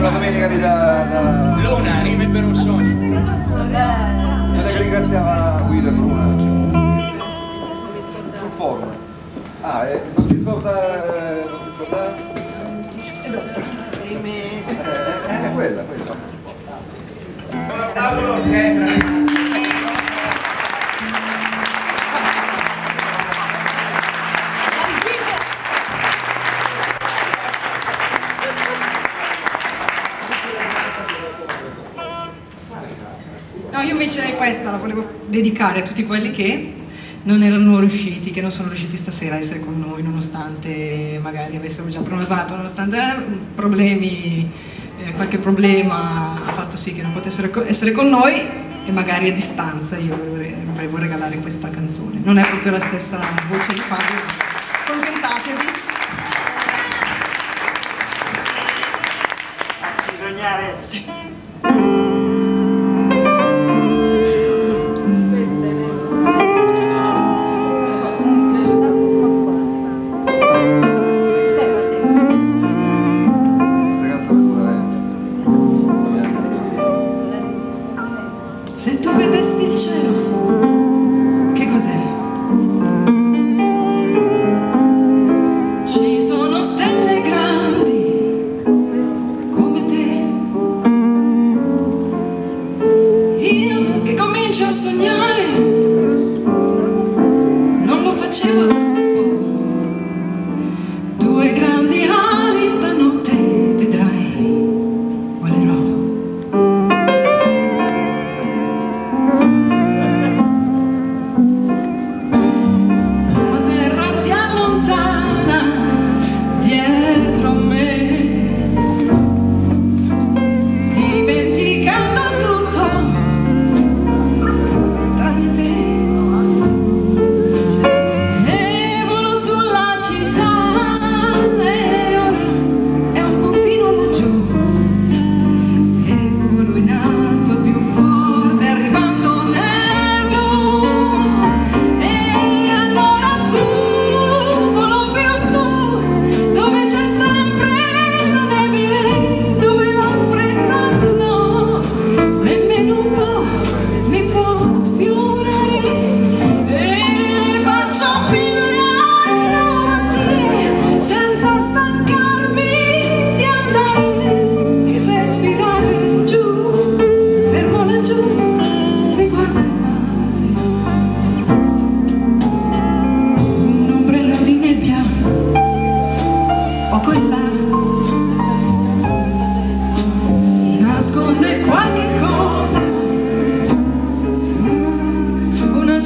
una domenica di da... da... Luna, rime per un sogno. Non è che ringraziava Guido Luna. Sul forum. Ah, eh, non ti scorda... Eh, non ti scorda? Rime. Eh, eh, è quella, quella. Un applauso all'orchestra. No, io invece questa la volevo dedicare a tutti quelli che non erano riusciti, che non sono riusciti stasera a essere con noi, nonostante magari avessero già prenotato, nonostante eh, problemi, eh, qualche problema ha fatto sì che non potessero essere con noi e magari a distanza io volevo, regalare questa canzone. Non è proprio la stessa voce di Fabio, contentatevi. Bisognare... Ragazza non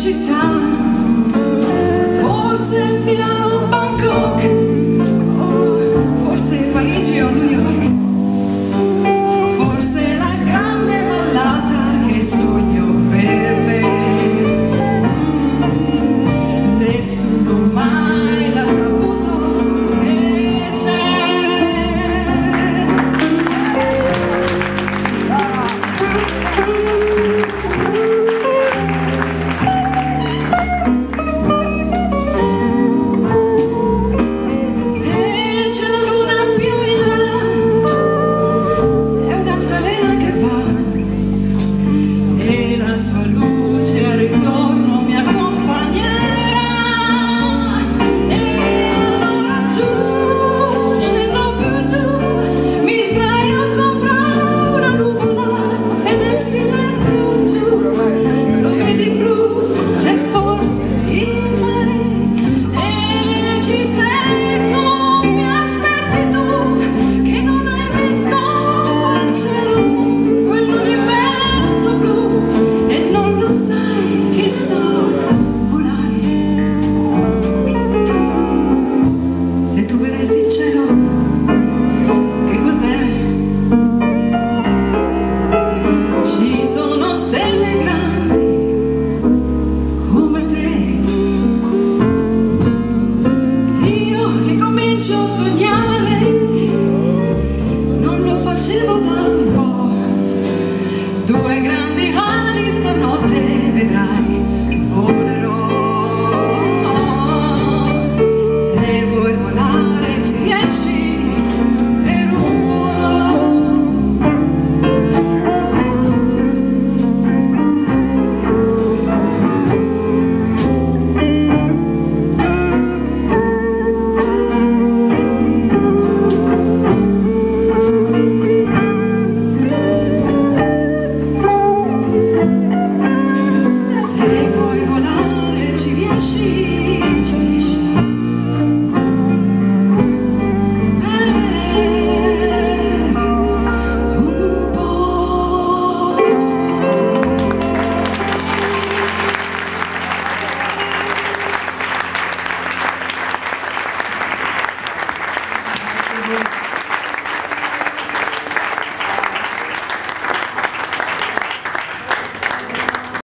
città